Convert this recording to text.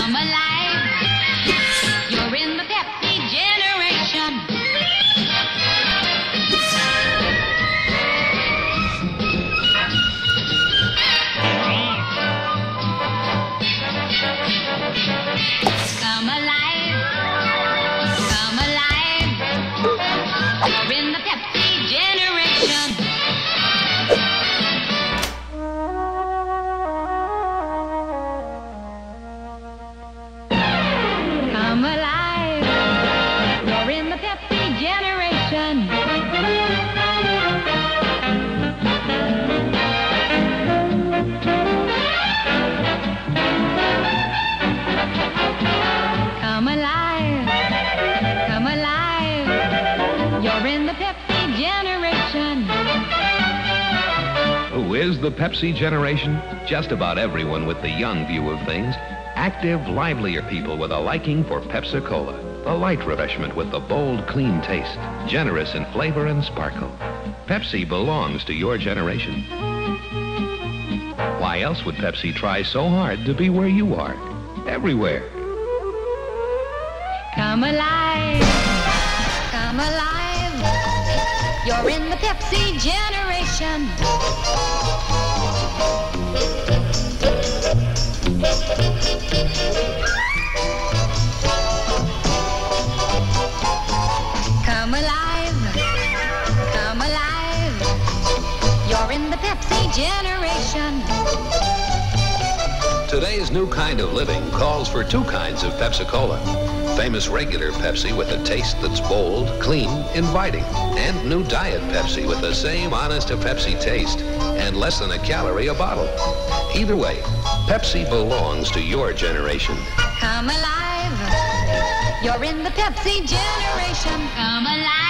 我们来。Pepsi generation. Who is the Pepsi generation? Just about everyone with the young view of things. Active, livelier people with a liking for Pepsi Cola. the light refreshment with the bold, clean taste, generous in flavor and sparkle. Pepsi belongs to your generation. Why else would Pepsi try so hard to be where you are? Everywhere. Come alive. Come alive. The Pepsi generation. Come alive. Come alive. You're in the Pepsi generation. Today's new kind of living calls for two kinds of Pepsi Cola. Famous regular Pepsi with a taste that's bold, clean, inviting. And new Diet Pepsi with the same honest to Pepsi taste and less than a calorie a bottle. Either way, Pepsi belongs to your generation. Come alive. You're in the Pepsi generation. Come alive.